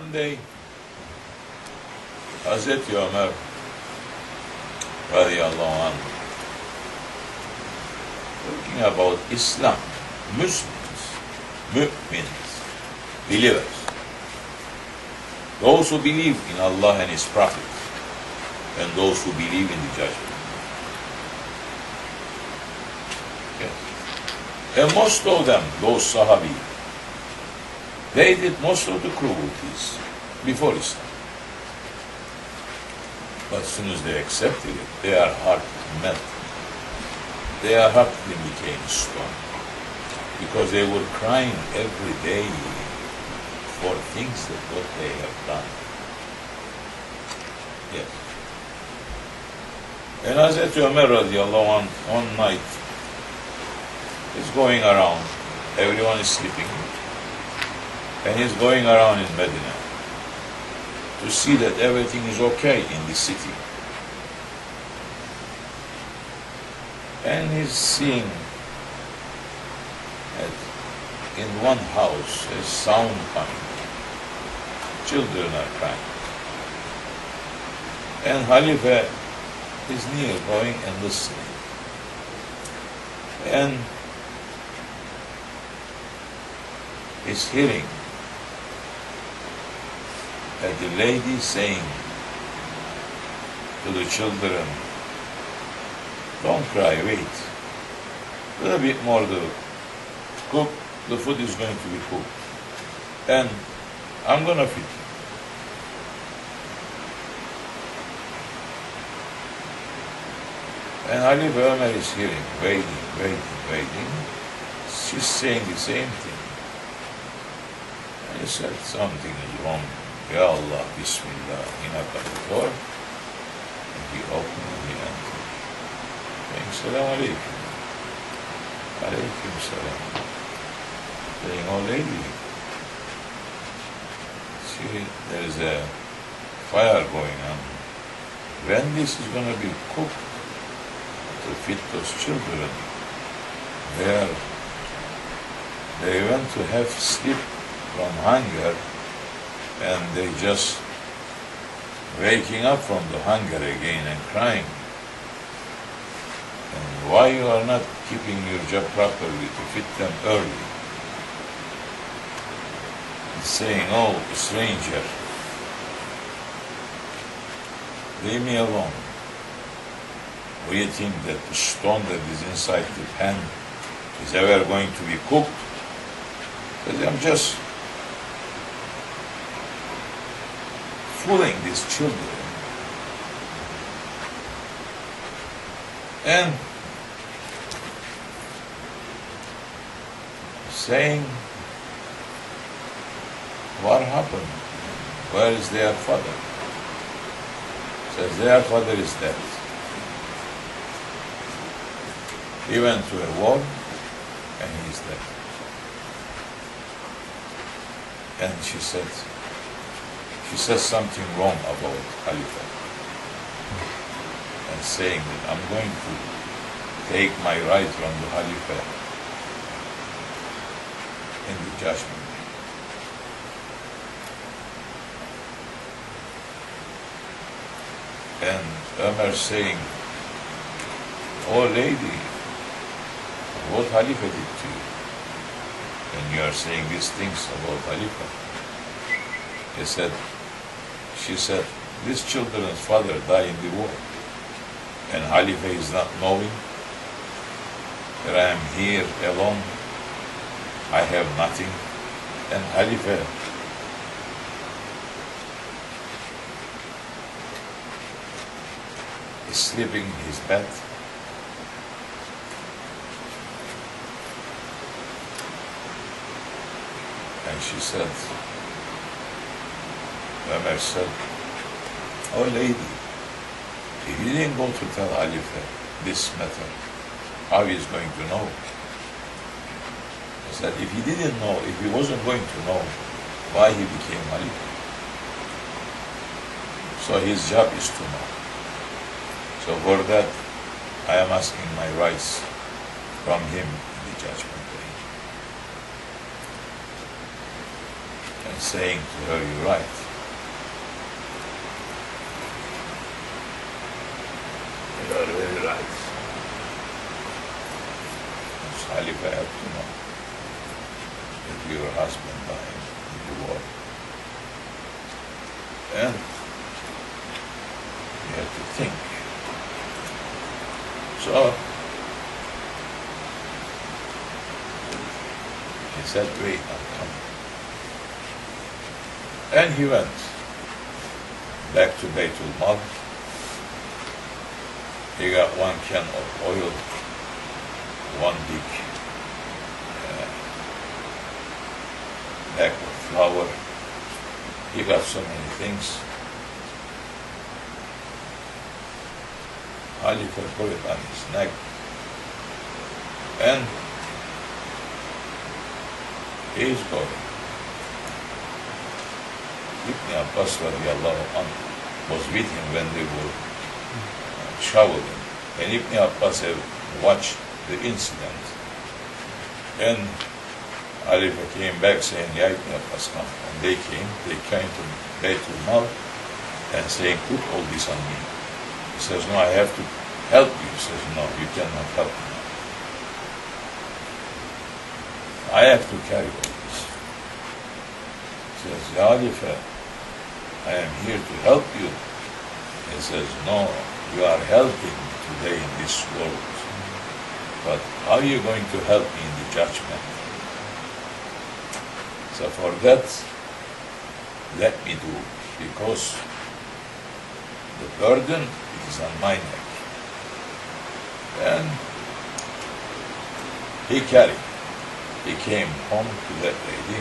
One day, Hazreti Ömer radıyallahu anh talking about Islam, Muslims, mu'mins, believers, those who believe in Allah and His Prophet, and those who believe in the judgment. Yes. And most of them, those Sahabi, they did most of the cruelties before Islam. But as soon as they accepted it, their heart melted. Their heart became stone. Because they were crying every day for things that what they have done. Yes. And Hazreti Ömer radiallahu anh, one night, is going around, everyone is sleeping, and he's going around in Medina to see that everything is okay in the city. And he's seeing that in one house a sound coming. Children are crying. And Khalifa is near going and listening. And he's hearing that the lady saying to the children, don't cry, wait. A little bit more to cook, the food is going to be cooked. And I'm going to feed you. And Ali Ömer is hearing, waiting, waiting, waiting. She's saying the same thing. And he said, something wrong. Ya Allah, Bismillah, the door, and he opened and he entered. Saying, Salam alaikum. Alaikum salam. Saying, oh lady, see, there is a fire going on. When this is going to be cooked to feed those children, they are, they went to have sleep from hunger and they just waking up from the hunger again and crying. And why you are not keeping your job properly to feed them early? And saying, oh, stranger, leave me alone. You think that the stone that is inside the pan is ever going to be cooked? Because I'm just fooling these children. And saying, what happened? Where is their father? Says their father is dead. He went to a war and he is dead. And she said, she says something wrong about Khalifa and saying that I'm going to take my right from the Khalifa in the judgment. And Umar saying, Oh lady, what Khalifa did to you? And you are saying these things about Khalifa. He said, she said, this children's father died in the war. And Khalifa is not knowing that I am here alone. I have nothing. And Khalifa is sleeping in his bed. And she said, Ömer said, Oh lady, if you didn't go to tell Khalifa this matter, how he is going to know? I said, if he didn't know, if he wasn't going to know why he became Khalifa. So his job is to know. So for that, I am asking my rights from him in the judgment day. And saying to her, You're right. You very right. As Khalifa had to know that your husband died in the war. And you have to think. So he said, Wait, I'm coming. And he went back to Beitul Mal. He got one can of oil, one big uh, bag of flour. He got so many things. Khalifa put it on his neck. And he is going. Ibn Abbas radiallahu anhu was with him when they were traveling. And Ibn Abbas had watched the incident. And Khalifa came back saying, Ya Ibn Abbas, come. And they came, they came to Baytul Mal and saying, put all this on me. He says, no, I have to help you. He says, no, you cannot help me. I have to carry all this. He says, Ya Khalifa, I am here to help you. He says, no, you are helping today in this world. But how are you going to help me in the judgment? So for that, let me do, because the burden is on my neck. And he carried. He came home to that lady.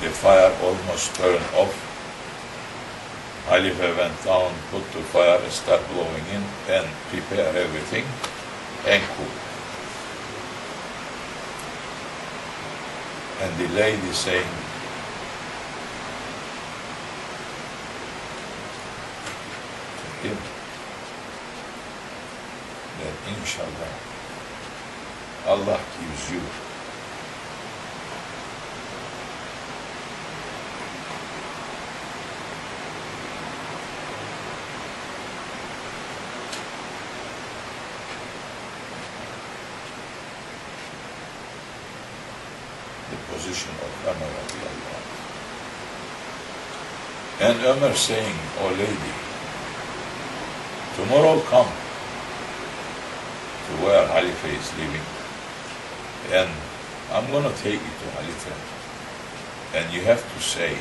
The fire almost turned off. Khalifa went down, put the fire, start blowing in, and prepare everything, and cook. And the lady saying, him, that inshallah, Allah gives you the position of Umar radiallahu anhu. And Umar saying, Oh lady, tomorrow come to where Khalifa is living and I'm going to take you to Khalifa and you have to say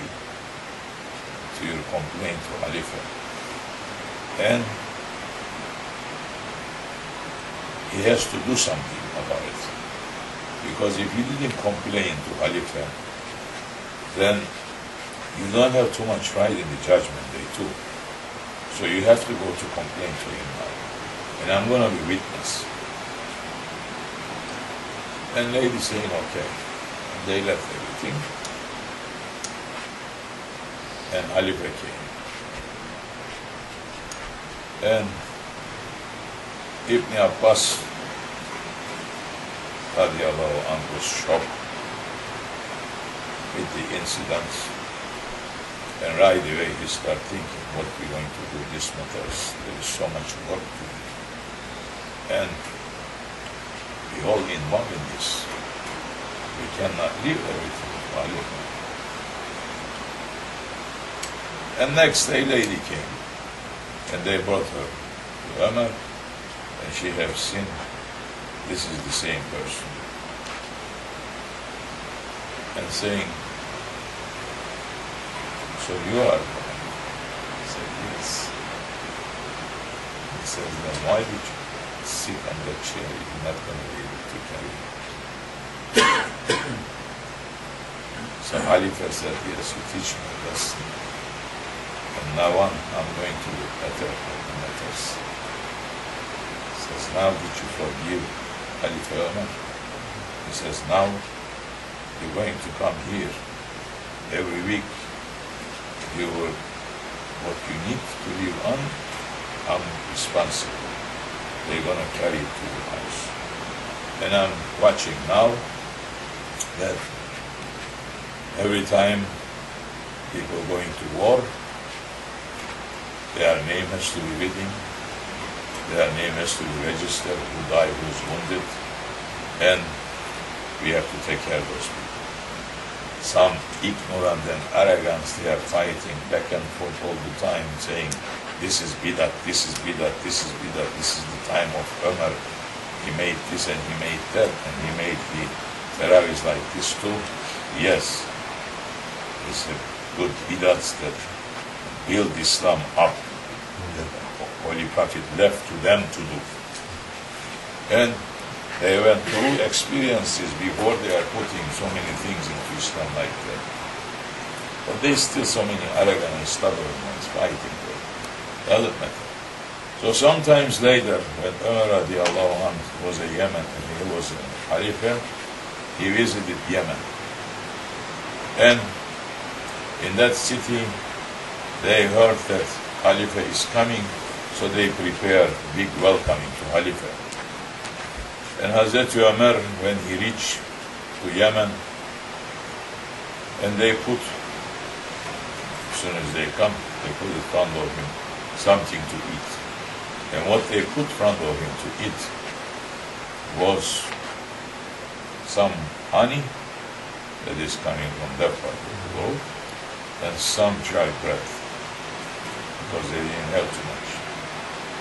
to your complaint to Khalifa and he has to do something about it. Because if you didn't complain to Khalifa, then you don't have too much right in the judgment day too. So you have to go to complain to him now. And I'm going to be witness. And lady saying, okay. And they left everything. And Khalifa came. And Ibn Abbas radiallahu anhu was shocked with the incidents. And right away he start thinking, what we're going to do? This matters. There is so much work to do. And we all involved in this. We cannot leave everything Allah. And next day lady came. And they brought her to Umar. And she have seen this is the same person. And saying, so you are going? He said, yes. He says, then why did you sit on that chair? You're not going to be able to carry it. so Khalifa said, yes, you teach me a lesson. And now on, I'm going to look better at the matters. He says, now did you forgive Khalifa Umar? He says, now you're going to come here every week you will, what you need to live on, I'm responsible. They're to carry it to the house. And I'm watching now that every time people going to war, their name has to be written, their name has to be registered, who died, who's wounded, and we have to take care of those people. Some ignorant and arrogance, they are fighting back and forth all the time, saying, this is bidat, this is bidat, this is bidat, this is the time of Umar. He made this and he made that, and he made the tarawihs like this too. Yes, it's a good bidats that build Islam up, that Holy Prophet left to them to do. And they went through experiences before they are putting so many things into Islam like that. But there's still so many arrogant and stubborn ones fighting there. Doesn't matter. So sometimes later, when Umar was a Yemen, and he was a Khalifa, he visited Yemen. And in that city, they heard that Khalifa is coming, so they prepared big welcoming to Khalifa. And Hazrat Umar, when he reached to Yemen, and they put, as soon as they come, they put in front of him something to eat. And what they put in front of him to eat was some honey that is coming from that part of the world, and some dry bread, because they didn't have too much.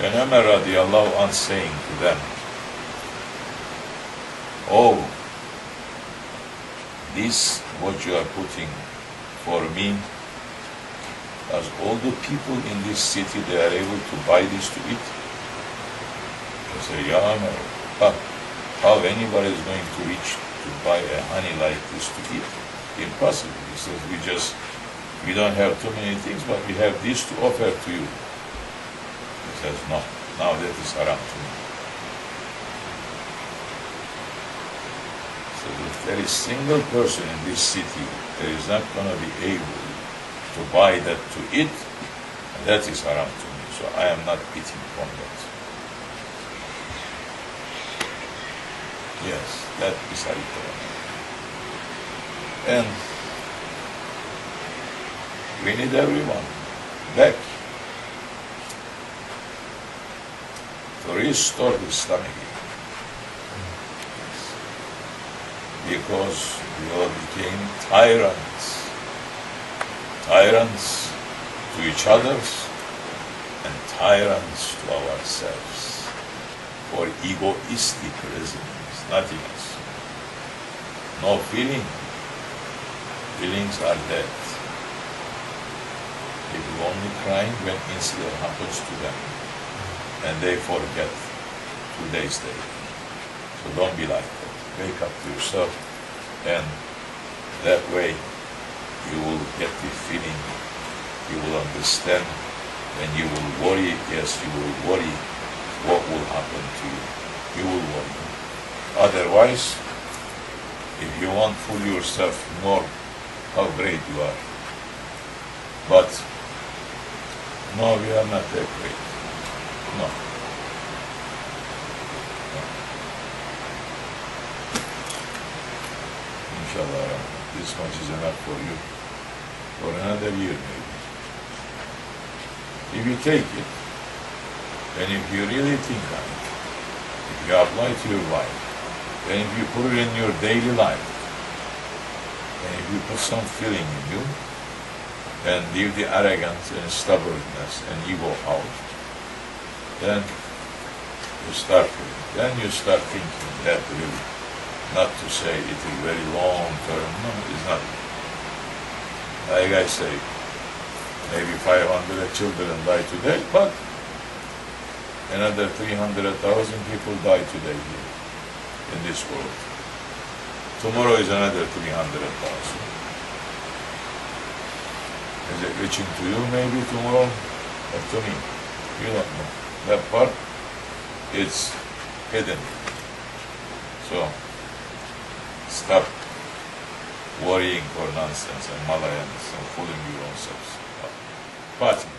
And Umar radiallahu anh saying to them, Oh, this what you are putting for me, as all the people in this city, they are able to buy this to eat? I say, yeah, Umar, how, how anybody is going to reach to buy a honey like this to eat? Impossible. He says, we just, we don't have too many things, but we have this to offer to you. He says, no, now that is haram to me. If there is single person in this city that is not going to be able to buy that to eat, that is haram to me. So I am not eating from that. Yes, that is al-Quran. And we need everyone back to restore the Islamic because we all became tyrants, tyrants to each other and tyrants to ourselves for egoistic reasons, nothing else. No feeling. Feelings are dead. People only crying when incident happens to them and they forget two days later. So don't be like Wake up to yourself and that way you will get the feeling, you will understand, and you will worry, yes, you will worry what will happen to you. You will worry. Otherwise, if you want to fool yourself more how great you are. But no, we are not that great. No. Inshallah, this much is enough for you for another year maybe. If you take it, and if you really think on it, if you apply to your life, and if you put it in your daily life, and if you put some feeling in you, and leave the arrogance and stubbornness and ego out, then you start feeling. Then you start thinking that really, not to say it is very long term, no, it's not. Like I say, maybe 500 children die today, but another 300,000 people die today here in this world. Tomorrow is another 300,000. Is it reaching to you maybe tomorrow or to me? You don't know. That part, it's hidden. So, stop worrying for nonsense and malayans and fooling your own selves. But